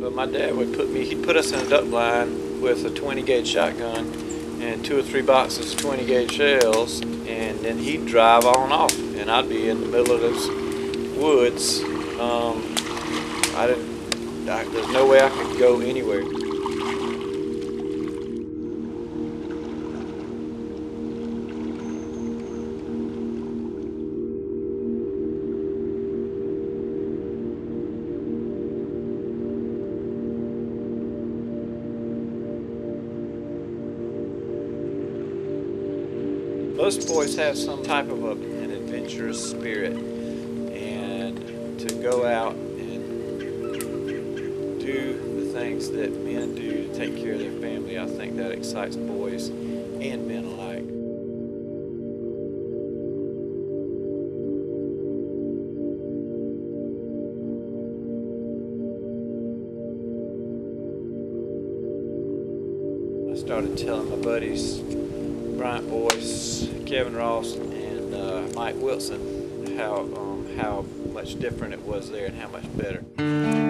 But my dad would put me, he'd put us in a duck blind with a 20 gauge shotgun and two or three boxes of 20 gauge shells, and then he'd drive on off, and I'd be in the middle of those woods. Um, I didn't, I, there's no way I could go anywhere. Most boys have some type of a, an adventurous spirit, and to go out and do the things that men do to take care of their family, I think that excites boys and men alike. I started telling my buddies, Bryant Boyce, Kevin Ross, and uh, Mike Wilson, how um, how much different it was there and how much better.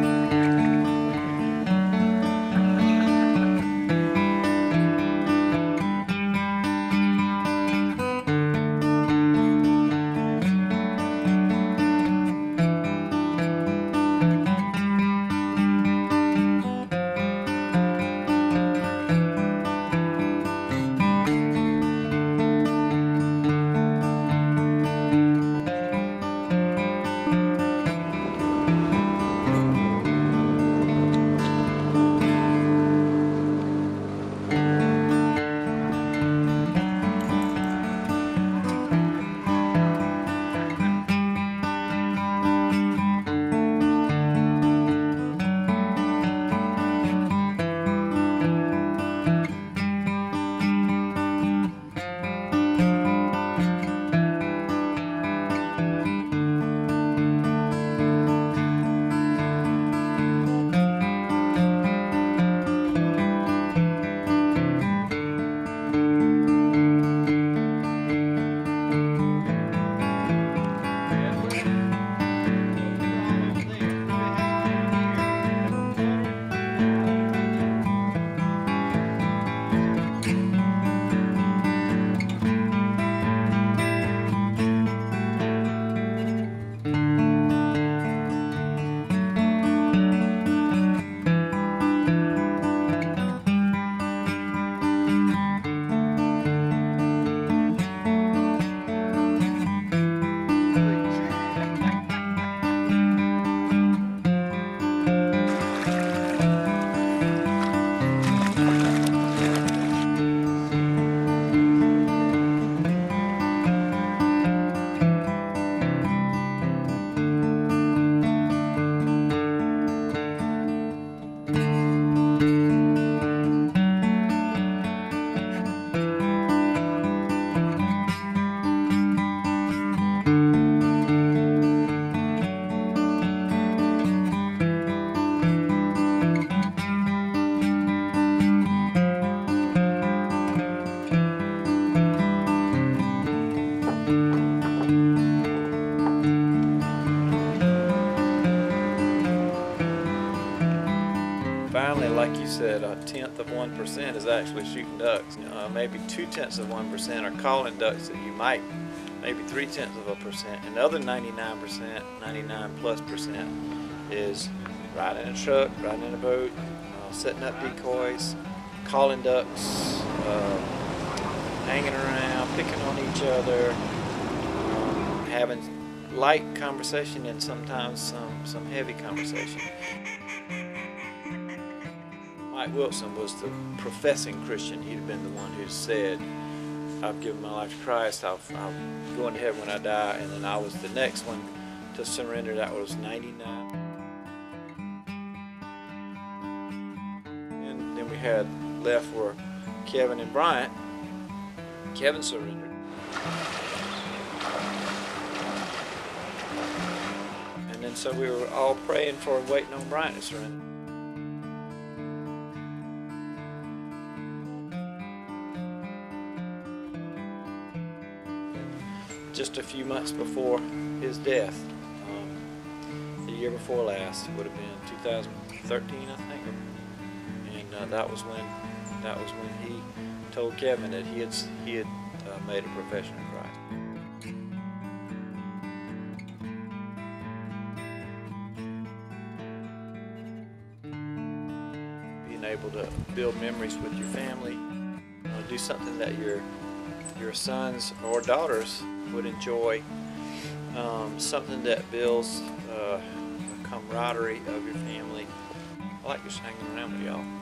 1% is actually shooting ducks. Uh, maybe two-tenths of 1% are calling ducks that you might, maybe three-tenths of a percent. And the other 99%, 99 plus percent is riding a truck, riding in a boat, uh, setting up decoys, calling ducks, uh, hanging around, picking on each other, um, having light conversation and sometimes some, some heavy conversation. Mike Wilson was the professing Christian. He'd have been the one who said, I've given my life to Christ, I'll, I'll go into heaven when I die. And then I was the next one to surrender. That was 99. And then we had left were Kevin and Bryant, Kevin surrendered. And then so we were all praying for and waiting on Bryant to surrender. Just a few months before his death, um, the year before last, would have been 2013, I think. And uh, that was when that was when he told Kevin that he had he had uh, made a profession of Christ. Being able to build memories with your family, uh, do something that your your sons or daughters would enjoy, um, something that builds uh, camaraderie of your family. I like just hanging around with y'all.